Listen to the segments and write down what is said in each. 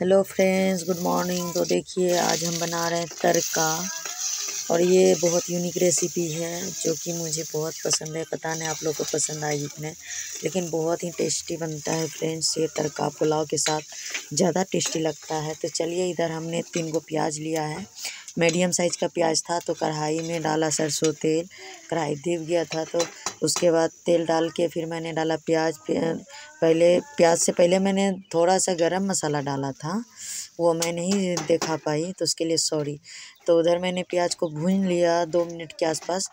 Hello friends, good morning. तो देखिए, आज हम बना रहे हैं तड़का। और ये बहुत यूनिक रेसिपी है, जो कि मुझे बहुत पसंद है। पता नहीं आप लोग को पसंद आएगी कि नहीं, लेकिन बहुत ही टेस्टी बनता है फ्रेंड्स, ये तड़का पुलाव के साथ। ज़्यादा टेस्टी लगता है। तो चलिए, इधर हमने तीन गो प्याज लिया है। मीडियम साइज़ का प्याज था तो कढ़ाई में डाला सरसों तेल। कढ़ाई दीप गया था तो उसके बाद तेल डाल के फिर मैंने डाला प्याज पहले, प्याज से पहले मैंने थोड़ा सा गरम मसाला डाला था, वो मैं नहीं देखा पाई तो उसके लिए सॉरी तो उधर मैंने प्याज को भून लिया दो मिनट के आसपास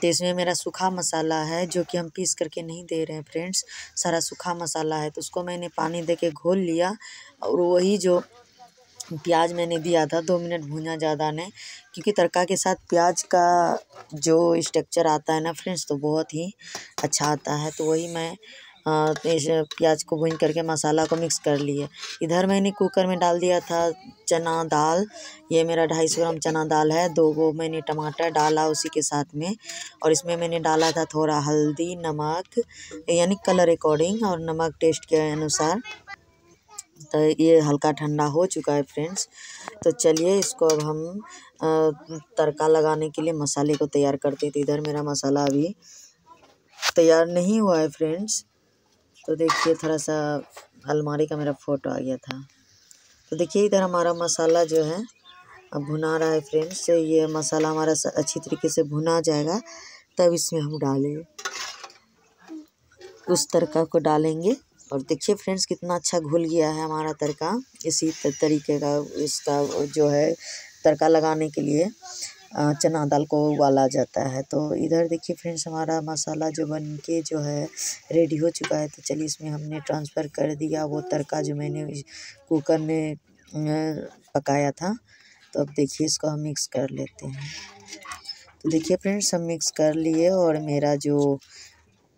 तो इसमें मेरा सूखा मसाला है, जो कि हम पीस करके नहीं दे रहे हैं फ्रेंड्स सारा सूखा मसाला है तो उसको मैंने पानी दे के घोल लिया, और वही जो प्याज मैंने दिया था, दो मिनट भूना ज़्यादा नहीं क्योंकि तड़का के साथ प्याज का जो स्ट्रक्चर आता है ना फ्रेंड्स तो बहुत ही अच्छा आता है। तो वही मैं प्याज को भून करके मसाला को मिक्स कर लिए। इधर मैंने कुकर में डाल दिया था चना दाल, ये मेरा ढाई सौ ग्राम चना दाल है, दो गो मैंने टमाटर डाला उसी के साथ में, और इसमें मैंने डाला था थोड़ा हल्दी, नमक, यानी कलर अकॉर्डिंग और नमक टेस्ट के अनुसार। तो ये हल्का ठंडा हो चुका है फ्रेंड्स। तो चलिए इसको अब हम तड़का लगाने के लिए मसाले को तैयार करते थे इधर मेरा मसाला अभी तैयार नहीं हुआ है फ्रेंड्स। तो देखिए थोड़ा सा अलमारी का मेरा फ़ोटो आ गया था। तो देखिए इधर हमारा मसाला जो है, अब भुना रहा है फ्रेंड्स। तो ये मसाला हमारा अच्छी तरीके से भुना जाएगा। तब इसमें हम डालेंगे उस तड़का को डालेंगे। और देखिए फ्रेंड्स, कितना अच्छा घुल गया है हमारा तड़का। इसी तरीके का इसका जो है तड़का लगाने के लिए चना दाल को उबाला जाता है। तो इधर देखिए फ्रेंड्स, हमारा मसाला जो बन के जो है रेडी हो चुका है। तो चलिए इसमें हमने ट्रांसफ़र कर दिया वो तड़का जो मैंने कुकर में पकाया था। तो अब देखिए इसको हम मिक्स कर लेते हैं। तो देखिए फ्रेंड्स, हम मिक्स कर लिए और मेरा जो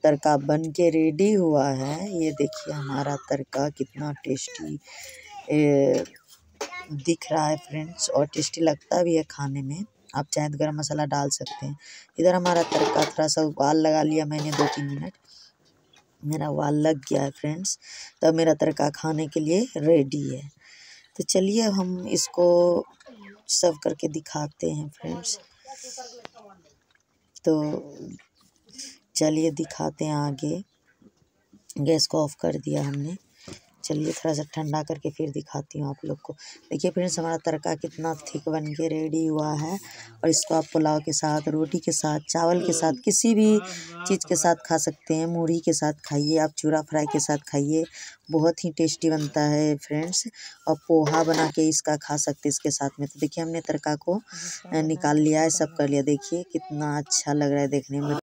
तड़का बन के रेडी हुआ है। ये देखिए हमारा तड़का कितना टेस्टी ए, दिख रहा है फ्रेंड्स और टेस्टी लगता भी है खाने में। आप चाहे तो गर्म मसाला डाल सकते हैं। इधर हमारा तड़का थोड़ा सा उबाल लगा लिया मैंने दो तीन मिनट। मेरा उबाल लग गया है फ्रेंड्स। तब मेरा तड़का खाने के लिए रेडी है। तो चलिए हम इसको सर्व करके दिखाते हैं फ्रेंड्स। तो चलिए दिखाते हैं आगे। गैस को ऑफ़ कर दिया हमने। चलिए थोड़ा सा ठंडा करके फिर दिखाती हूँ आप लोग को। देखिए फ्रेंड्स, हमारा तड़का कितना थिक बन के रेडी हुआ है। और इसको आप पुलाव के साथ, रोटी के साथ, चावल के साथ, किसी भी चीज़ के साथ खा सकते हैं। मूढ़ी के साथ खाइए, आप चूरा फ्राई के साथ खाइए। बहुत ही टेस्टी बनता है फ्रेंड्स। और पोहा बना के इसका खा सकते इसके साथ में। तो देखिए हमने तड़का को निकाल लिया है, सब कर लिया। देखिए कितना अच्छा लग रहा है देखने में।